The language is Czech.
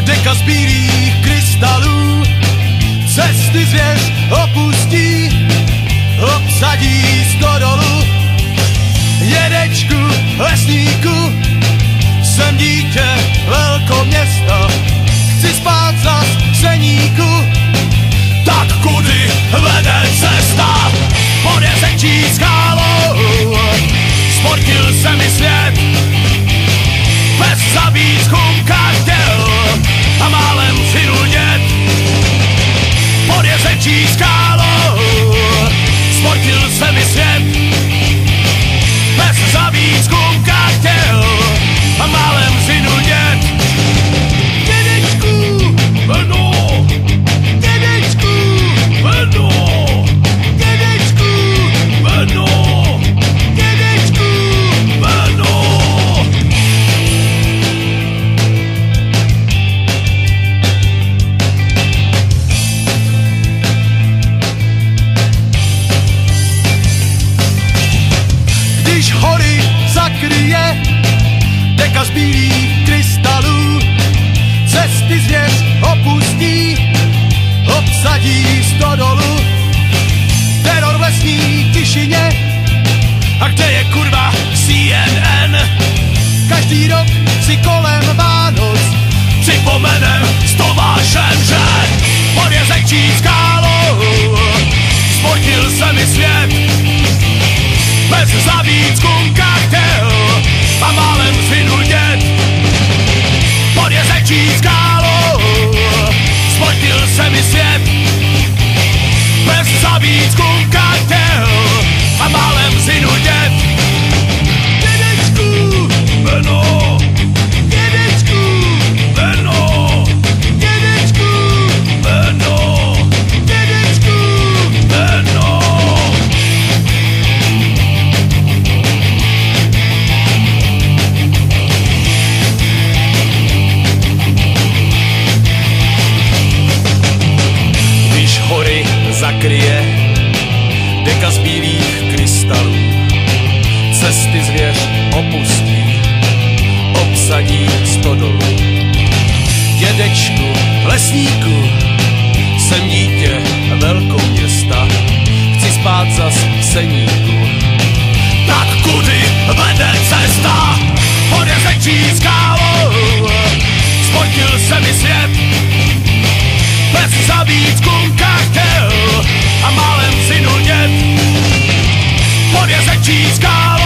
deka z bílých krystalů, cesty zvěř opustí, obsadí stodolu. Jedečku, lesníku, jsem dítě velkoměsta, chci spát zas v seníku, tak kudy vede cesta pod jezečí skálou. Chumka chtěl a málem přinul dět pod jezečí skálou. Z bílých krystalů, cesty zvěř opustí, obsadí stodolu. Teror v lesní tišině, a kde je kurva CNN? Každý rok si kolem Vánoc připomenem s Tomášem, že jezečí zavíc kunka z bílých krystalů. Cesty zvěř opustí, obsadí stodolu. Dědečku, lesníku, jsem dítě velkou města, chci spát zas v seníku. Tak kudy vede cesta, pod jezečí skálou, spotil se mi svět, bez zabít kunka pod jezečí